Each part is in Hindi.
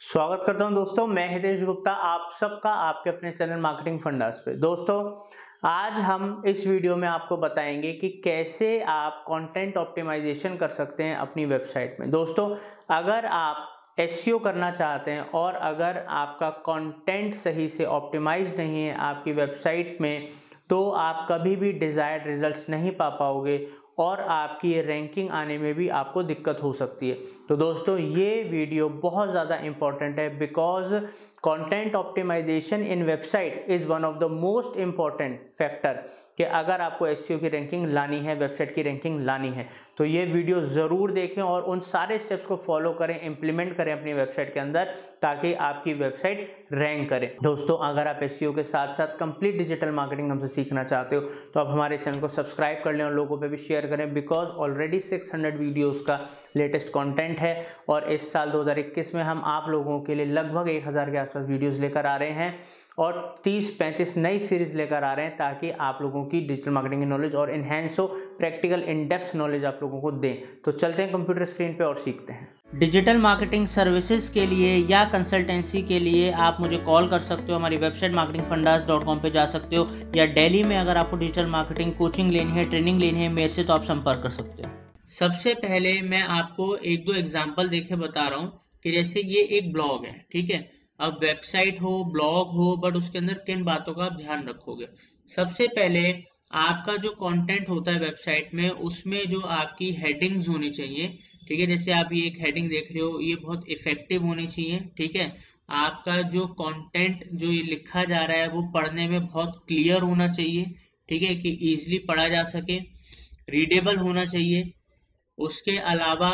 स्वागत करता हूँ दोस्तों, मैं हितेश गुप्ता, आप सबका आपके अपने चैनल मार्केटिंग फंडास पे। दोस्तों, आज हम इस वीडियो में आपको बताएँगे कि कैसे आप कंटेंट ऑप्टिमाइजेशन कर सकते हैं अपनी वेबसाइट में। दोस्तों, अगर आप एस e करना चाहते हैं और अगर आपका कंटेंट सही से ऑप्टिमाइज नहीं है आपकी वेबसाइट में तो आप कभी भी डिज़ायर्ड रिजल्ट्स नहीं पा पाओगे और आपकी रैंकिंग आने में भी आपको दिक्कत हो सकती है। तो दोस्तों, ये वीडियो बहुत ज़्यादा इंपॉर्टेंट है because content optimization in website is one of the most important factor कि अगर आपको एस की रैंकिंग लानी है वेबसाइट की रैंकिंग लानी है तो ये वीडियो ज़रूर देखें और उन सारे स्टेप्स को फॉलो करें इंप्लीमेंट करें अपनी वेबसाइट के अंदर ताकि आपकी वेबसाइट रैंक करे। दोस्तों, अगर आप एस के साथ साथ कंप्लीट डिजिटल मार्केटिंग हमसे सीखना चाहते हो तो आप हमारे चैनल को सब्सक्राइब कर लें और लोगों पर भी शेयर करें बिकॉज़ ऑलरेडी सिक्स हंड्रेड का लेटेस्ट कॉन्टेंट है और इस साल दो हज़ार इक्कीस में हम आप लोगों के लिए लगभग एक के आसपास वीडियोज़ लेकर आ रहे हैं और 30-35 नई सीरीज़ लेकर आ रहे हैं ताकि आप लोगों की डिजिटल मार्केटिंग की नॉलेज और इन्हेंस हो प्रैक्टिकल इन डेप्थ नॉलेज आप लोगों को दें। तो चलते हैं कंप्यूटर स्क्रीन पे और सीखते हैं। डिजिटल मार्केटिंग सर्विसेज़ के लिए या कंसल्टेंसी के लिए आप मुझे कॉल कर सकते हो, हमारी website marketing fundas dot com पर जा सकते हो, या डेली में अगर आपको डिजिटल मार्केटिंग कोचिंग लेनी है ट्रेनिंग लेनी है, मेरे से तो आप संपर्क कर सकते हो। सबसे पहले मैं आपको एक दो एग्ज़ाम्पल देखे बता रहा हूँ कि जैसे ये एक ब्लॉग है, ठीक है? अब वेबसाइट हो ब्लॉग हो बट उसके अंदर किन बातों का आप ध्यान रखोगे? सबसे पहले आपका जो कंटेंट होता है वेबसाइट में, उसमें जो आपकी हेडिंग्स होनी चाहिए, ठीक है? जैसे आप ये एक हेडिंग देख रहे हो, ये बहुत इफ़ेक्टिव होनी चाहिए, ठीक है? आपका जो कंटेंट जो ये लिखा जा रहा है, वो पढ़ने में बहुत क्लियर होना चाहिए, ठीक है? कि इजिली पढ़ा जा सके रीडेबल होना चाहिए। उसके अलावा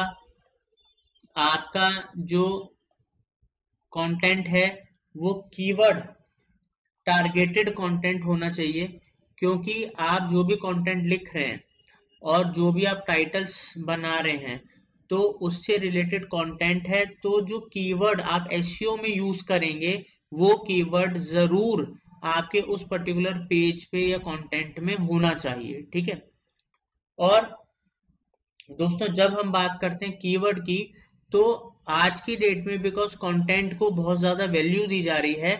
आपका जो कंटेंट है, वो कीवर्ड टारगेटेड कंटेंट होना चाहिए, क्योंकि आप जो भी कंटेंट लिख रहे हैं और जो भी आप टाइटल्स बना रहे हैं तो उससे रिलेटेड कंटेंट है तो जो कीवर्ड आप एस e में यूज़ करेंगे, वो कीवर्ड ज़रूर आपके उस पर्टिकुलर पेज पे या कंटेंट में होना चाहिए, ठीक है? और दोस्तों, जब हम बात करते हैं कीवर्ड की तो आज की डेट में बिकॉज़ कंटेंट को बहुत ज़्यादा वैल्यू दी जा रही है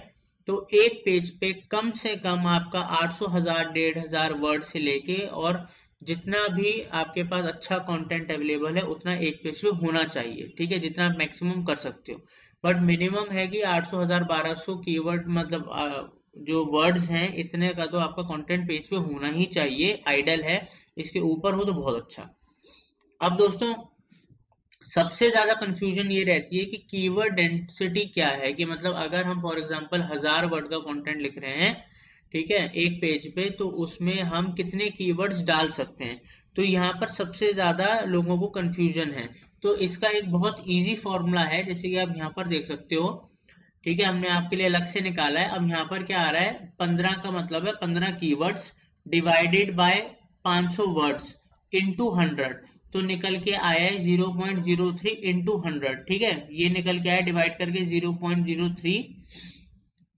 तो एक पेज पे कम से कम आपका आठ सौ, हज़ार, डेढ़ हज़ार वर्ड से लेके और जितना भी आपके पास अच्छा कंटेंट अवेलेबल है, उतना एक पेज पे होना चाहिए। ठीक है, जितना आप मैक्सिमम कर सकते हो। बट मिनिमम है कि आठ सौ, हज़ार, बारह मतलब जो वर्ड्स हैं, इतने का तो आपका कंटेंट पेज पे होना ही चाहिए। आइडल है, इसके ऊपर हो तो बहुत अच्छा। अब दोस्तों सबसे ज़्यादा कंफ्यूजन ये रहती है कि कीवर्ड डेंसिटी क्या है? कि मतलब अगर हम फॉर एग्जांपल हज़ार वर्ड का कंटेंट लिख रहे हैं, ठीक है, एक पेज पे तो उसमें हम कितने कीवर्ड्स डाल सकते हैं? तो यहाँ पर सबसे ज़्यादा लोगों को कंफ्यूजन है। तो इसका एक बहुत इजी फॉर्मूला है, जैसे कि आप यहाँ पर देख सकते हो, ठीक है, हमने आपके लिए अलग से निकाला है। अब यहाँ पर क्या आ रहा है? पंद्रह का मतलब है पंद्रह keywords divided by 500 words into hundred तो निकल के आया है zero point zero three into hundred ठीक है? ये निकल के आया डिवाइड करके zero point zero three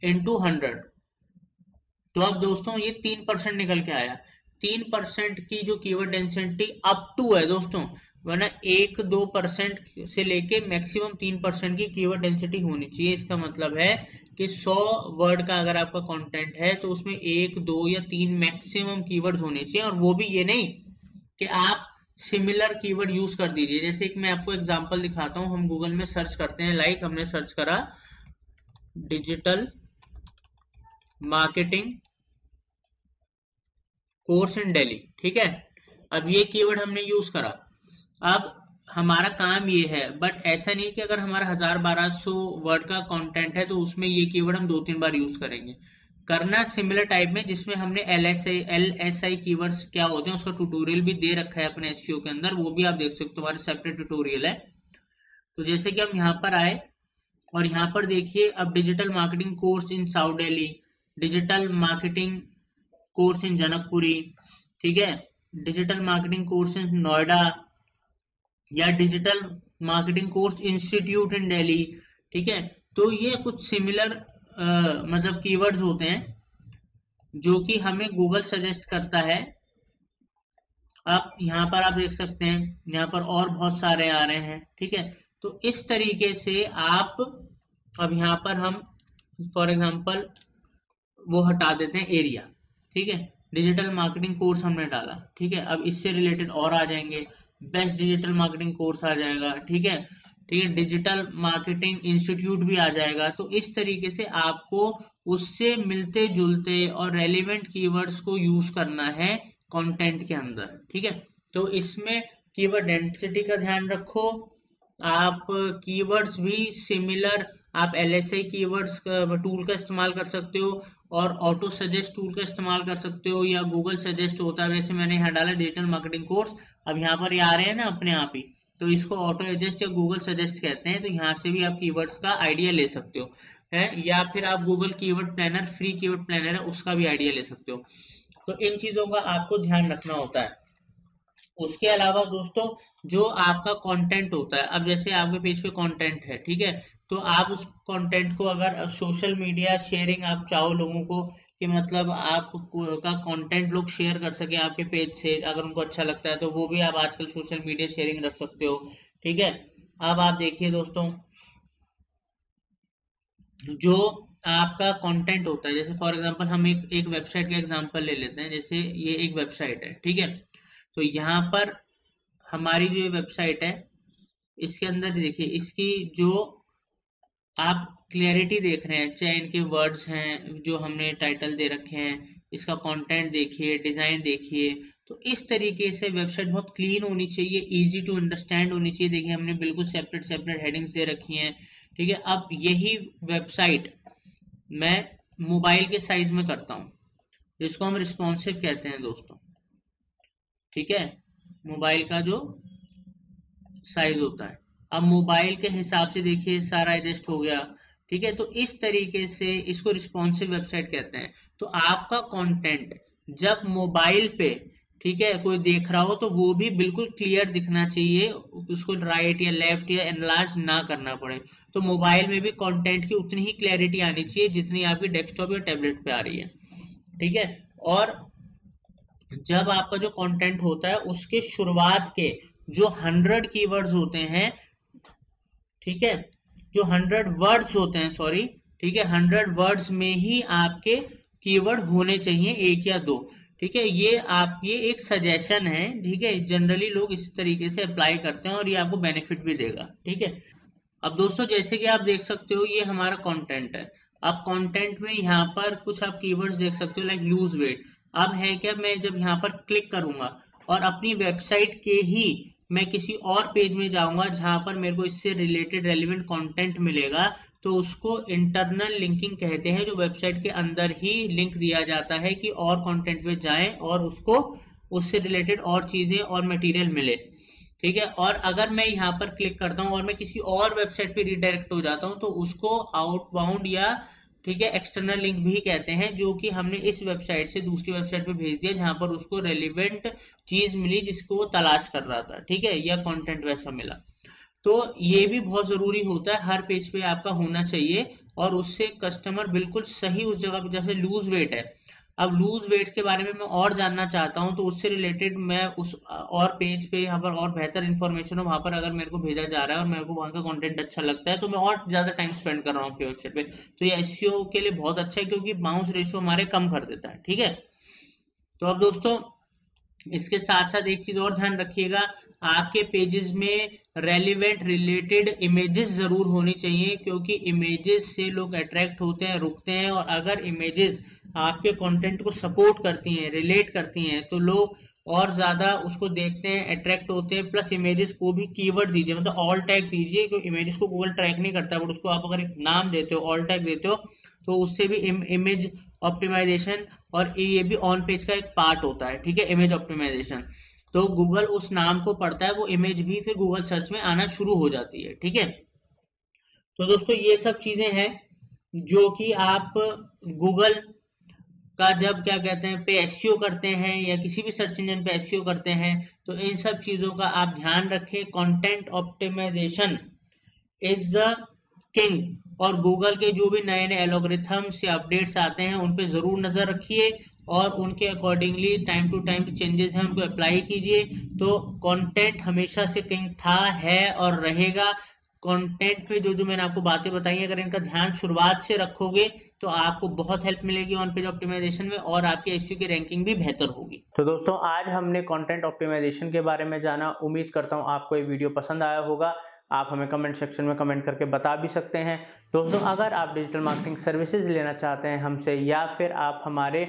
into hundred तो अब दोस्तों, ये तीन परसेंट निकल के आया। तीन परसेंट की जो कीवर्ड डेंसिटी अप टू है दोस्तों, वरना एक, दो परसेंट से लेके मैक्सिमम तीन परसेंट की कीवर्ड डेंसिटी होनी चाहिए। इसका मतलब है कि सौ वर्ड का अगर आपका कंटेंट है तो उसमें एक, दो या तीन मैक्सिमम कीवर्ड्स होने चाहिए, और वो भी ये नहीं कि आप सिमिलर कीवर्ड यूज़ कर दीजिए। जैसे एक मैं आपको एग्जांपल दिखाता हूँ, हम गूगल में सर्च करते हैं लाइक हमने सर्च करा digital marketing course in Delhi ठीक है? अब ये कीवर्ड हमने यूज़ करा। अब हमारा काम ये है बट ऐसा नहीं कि अगर हमारा हज़ार बारह सौ वर्ड का कंटेंट है तो उसमें ये कीवर्ड हम दो तीन बार यूज़ करेंगे। करना सिमिलर टाइप में, जिसमें हमने L S I L S I keywords क्या होते हैं, उसका ट्यूटोरियल भी दे रखा है अपने एस e के अंदर, वो भी आप देख सकते हो हमारे सेपरेट ट्यूटोरियल है। तो जैसे कि हम यहाँ पर आए, और यहाँ पर देखिए, अब digital marketing course in south Delhi digital marketing course in Janakpuri ठीक है? Digital marketing course in Noida या digital marketing course institute in Delhi ठीक है? तो ये कुछ सिमिलर मतलब कीवर्ड्स होते हैं, जो कि हमें गूगल सजेस्ट करता है। आप, यहाँ पर आप देख सकते हैं, यहाँ पर और बहुत सारे आ रहे हैं, ठीक है? तो इस तरीके से आप, अब यहाँ पर हम फॉर एग्जांपल वो हटा देते हैं एरिया ठीक है? डिजिटल मार्केटिंग कोर्स हमने डाला, ठीक है? अब इससे रिलेटेड और आ जाएँगे। बेस्ट डिजिटल मार्केटिंग कोर्स आ जाएगा, ठीक है? ठीक है डिजिटल मार्केटिंग इंस्टीट्यूट भी आ जाएगा। तो इस तरीके से आपको उससे मिलते जुलते और रेलिवेंट कीवर्ड्स को यूज़ करना है कंटेंट के अंदर, ठीक है? तो इसमें कीवर्ड डेंसिटी का ध्यान रखो। आप कीवर्ड्स भी सिमिलर आप L S I keywords tool का इस्तेमाल कर सकते हो और ऑटो सजेस्ट टूल का इस्तेमाल कर सकते हो या गूगल सजेस्ट होता है। वैसे मैंने यहाँ डाला डिजिटल मार्केटिंग कोर्स अब यहाँ पर ये आ रहे हैं ना अपने आप ही। तो इसको ऑटो एडजस्ट या गूगल सजेस्ट कहते हैं तो यहाँ से भी आप कीवर्ड्स का आइडिया ले सकते हो। है? या फिर आप Google keyword planner free keyword planner है, उसका भी आइडिया ले सकते हो। तो इन चीज़ों का आपको ध्यान रखना होता है। उसके अलावा दोस्तों, जो आपका कंटेंट होता है, अब जैसे आपके पेज पे कंटेंट है, ठीक है? तो आप उस कंटेंट को अगर सोशल मीडिया शेयरिंग आप चाहो लोगों को कि मतलब आप का कंटेंट लोग शेयर कर सके आपके पेज से, अगर उनको अच्छा लगता है तो वो भी आप आजकल सोशल मीडिया शेयरिंग रख सकते हो, ठीक है? अब आप देखिए दोस्तों, जो आपका कंटेंट होता है, जैसे फॉर एग्जांपल हम एक एक वेबसाइट का एग्जांपल ले लेते हैं, जैसे ये एक वेबसाइट है, ठीक है? तो यहाँ पर हमारी जो वेबसाइट है, इसके अंदर देखिए, इसकी जो आप क्लियरिटी देख रहे हैं, चाहे इनके वर्ड्स हैं, जो हमने टाइटल दे रखे हैं, इसका कंटेंट देखिए डिज़ाइन देखिए तो इस तरीके से वेबसाइट बहुत क्लीन होनी चाहिए इजी टू अंडरस्टैंड होनी चाहिए। देखिए, हमने बिल्कुल सेपरेट सेपरेट हेडिंग्स दे रखी हैं, ठीक है? अब यही वेबसाइट मैं मोबाइल के साइज़ में करता हूँ, जिसको हम रिस्पॉन्सिव कहते हैं दोस्तों, ठीक है? मोबाइल का जो साइज़ होता है। अब मोबाइल के हिसाब से देखिए सारा एडजस्ट हो गया, ठीक है? तो इस तरीके से इसको रिस्पॉन्सिव वेबसाइट कहते हैं। तो आपका कंटेंट जब मोबाइल पे, ठीक है, कोई देख रहा हो तो वो भी बिल्कुल क्लियर दिखना चाहिए, उसको राइट या लेफ़्ट या एनलार्ज ना करना पड़े। तो मोबाइल में भी कंटेंट की उतनी ही क्लैरिटी आनी चाहिए जितनी आपकी डेस्कटॉप या टैबलेट पे आ रही है, ठीक है? और जब आपका जो कंटेंट होता है, उसके शुरुआत के जो हंड्रेड कीवर्ड्स होते हैं ठीक है? जो हंड्रेड वर्ड्स होते हैं सॉरी ठीक है? हंड्रेड वर्ड्स में ही आपके कीवर्ड होने चाहिए एक या दो, ठीक है? ये आप, ये एक सजेशन है, ठीक है? जनरली लोग इस तरीके से अप्लाई करते हैं और ये आपको बेनिफिट भी देगा, ठीक है? अब दोस्तों, जैसे कि आप देख सकते हो, ये हमारा कंटेंट है। अब कंटेंट में यहाँ पर कुछ आप कीवर्ड्स देख सकते हो लाइक लूज वेट अब है क्या? मैं जब यहाँ पर क्लिक करूँगा और अपनी वेबसाइट के ही मैं किसी और पेज में जाऊँगा जहाँ पर मेरे को इससे रिलेटेड रेलिवेंट कंटेंट मिलेगा तो उसको इंटरनल लिंकिंग कहते हैं, जो वेबसाइट के अंदर ही लिंक दिया जाता है कि और कंटेंट पे जाएँ और उसको, उससे रिलेटेड और चीज़ें और मटेरियल मिले। ठीक है? और अगर मैं यहाँ पर क्लिक करता हूँ और मैं किसी और वेबसाइट पे रिडायरेक्ट हो जाता हूँ तो उसको आउटबाउंड या ठीक है एक्सटर्नल लिंक भी कहते हैं, जो कि हमने इस वेबसाइट से दूसरी वेबसाइट पर भेज दिया, जहाँ पर उसको रेलिवेंट चीज़ मिली जिसको वो तलाश कर रहा था, ठीक है, या कंटेंट वैसा मिला। तो ये भी बहुत ज़रूरी होता है, हर पेज पे आपका होना चाहिए, और उससे कस्टमर बिल्कुल सही उस जगह पर जैसे लूज वेट है अब लूज वेट के बारे में मैं और जानना चाहता हूँ तो उससे रिलेटेड मैं उस और पेज पे यहाँ पर और बेहतर इन्फॉर्मेशन हो, वहाँ पर अगर मेरे को भेजा जा रहा है और मेरे को वहाँ का कंटेंट अच्छा लगता है तो मैं और ज़्यादा टाइम स्पेंड कर रहा हूँ आपकी वेबसाइट पे। तो ये एस के लिए बहुत अच्छा है, क्योंकि बाउंस रेशियो हमारे कम कर देता है, ठीक है? तो अब दोस्तों, इसके साथ साथ एक चीज़ और ध्यान रखिएगा, आपके पेजेस में रेलिवेंट रिलेटेड इमेजेस ज़रूर होनी चाहिए, क्योंकि इमेजेस से लोग अट्रैक्ट होते हैं, रुकते हैं, और अगर इमेजेस आपके कंटेंट को सपोर्ट करती हैं रिलेट करती हैं तो लोग और ज़्यादा उसको देखते हैं अट्रैक्ट होते हैं प्लस इमेजेस को भी कीवर्ड दीजिए मतलब ऑल टैग दीजिए, क्योंकि इमेजेस को गूगल ट्रैक नहीं करता बट उसको आप अगर एक नाम देते हो ऑल टैग देते हो तो उससे भी इमेज ऑप्टिमाइजेशन और ये भी ऑन पेज का एक पार्ट होता है, ठीक है इमेज ऑप्टिमाइजेशन तो गूगल उस नाम को पढ़ता है, वो इमेज भी फिर गूगल सर्च में आना शुरू हो जाती है, ठीक है? तो दोस्तों, ये सब चीज़ें हैं, जो कि आप गूगल का जब क्या कहते हैं, पे एस करते हैं या किसी भी सर्च इंजन पे एस करते हैं तो इन सब चीज़ों का आप ध्यान रखें। Content optimization is the king और गूगल के जो भी नए नए एलोग्रिथम्स या अपडेट्स आते हैं, उन पे ज़रूर नज़र रखिए और उनके accordingly time to time changes हैं उनको अप्लाई कीजिए। तो कंटेंट हमेशा से किंग था, है और रहेगा। कंटेंट में जो जो मैंने आपको बातें बताई अगर इनका ध्यान शुरुआत से रखोगे तो आपको बहुत हेल्प मिलेगी ऑन पेज ऑप्टिमाइजेशन में और आपके एस की रैंकिंग भी बेहतर होगी। तो दोस्तों, आज हमने कंटेंट ऑप्टिमाइजेशन के बारे में जाना। उम्मीद करता हूँ आपको ये वीडियो पसंद आया होगा। आप हमें कमेंट सेक्शन में कमेंट करके बता भी सकते हैं। दोस्तों, अगर आप डिजिटल मार्केटिंग सर्विसेज़ लेना चाहते हैं हमसे या फिर आप हमारे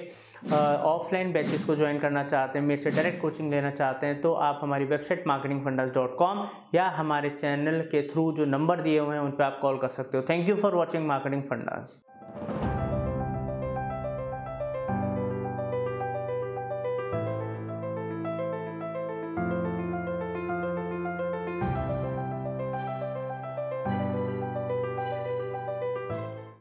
ऑफलाइन बैचेस को ज्वाइन करना चाहते हैं, मेरे से डायरेक्ट कोचिंग लेना चाहते हैं तो आप हमारी website marketing fundas dot com या हमारे चैनल के थ्रू जो नंबर दिए हुए हैं, उन पर आप कॉल कर सकते हो। Thank you for watching marketing fundas